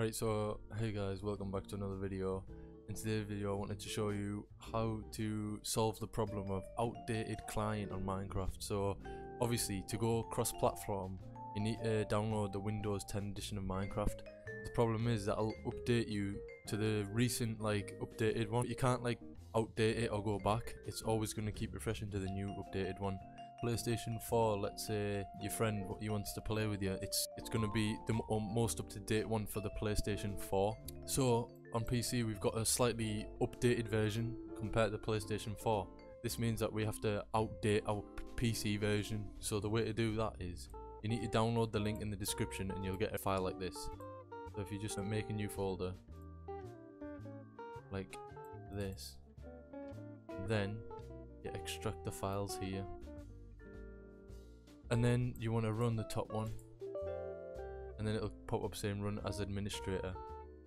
Right, so hey guys, welcome back to another video. In today's video I wanted to show you how to solve the problem of outdated client on Minecraft. So obviously to go cross-platform you need to download the Windows 10 edition of Minecraft. The problem is that I'll update you to the recent like updated one. You can't like outdate it or go back. It's always going to keep refreshing to the new updated one. PlayStation 4, let's say your friend what he wants to play with you, it's it's going to be the um, most up to date one for the PlayStation 4. So on PC we've got a slightly updated version compared to the PlayStation 4. This means that we have to outdate our PC version. So the way to do that is you need to download the link in the description and you'll get a file like this. So if you just make a new folder like this, then you extract the files here and then you want to run the top one. And then it'll pop up saying run as administrator.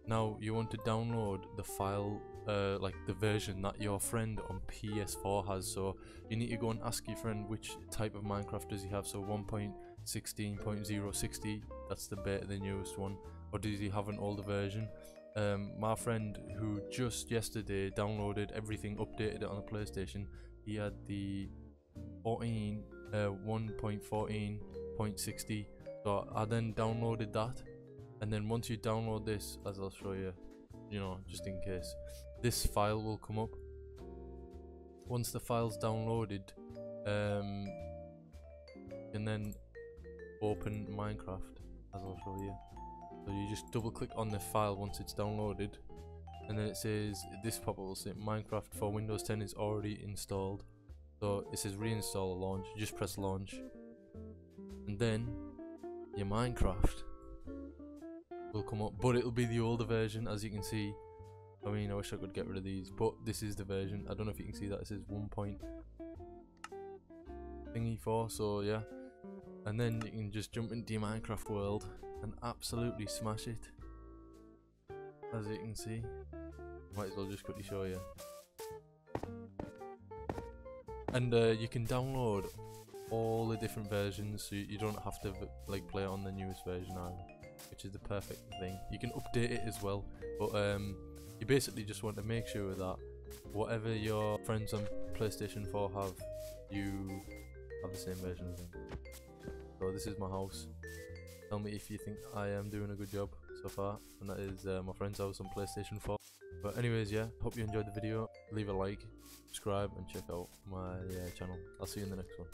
Now you want to download the file uh, like the version that your friend on PS4 has. So you need to go and ask your friend which type of Minecraft does he have. So 1.16.060 that's the beta the newest one. Or does he have an older version? Um, my friend who just yesterday downloaded everything updated it on the PlayStation he had the 14 uh, 1.14.60 so I then downloaded that. And then once you download this as I'll show you you know just in case this file will come up. Once the file's downloaded um, and then open Minecraft as I'll show you. So you just double click on the file once it's downloaded. And then it says this pop-up will say Minecraft for Windows 10 is already installed so it says reinstall or launch, you just press launch. And then your Minecraft will come up, but it'll be the older version as you can see. I mean, I wish I could get rid of these, but this is the version. I don't know if you can see that. It says 1 point thingy 4, so yeah. And then you can just jump into your Minecraft world and absolutely smash it. As you can see. Might as well just quickly show you and uh, you can download all the different versions so you don't have to like play on the newest version either which is the perfect thing. You can update it as well but um, you basically just want to make sure that whatever your friends on PlayStation 4 have you have the same version as them. So this is my house. Tell me if you think I am doing a good job so far and that is uh, my friend's house on PlayStation 4 but anyways, yeah, hope you enjoyed the video. Leave a like, subscribe, and check out my uh, channel. I'll see you in the next one.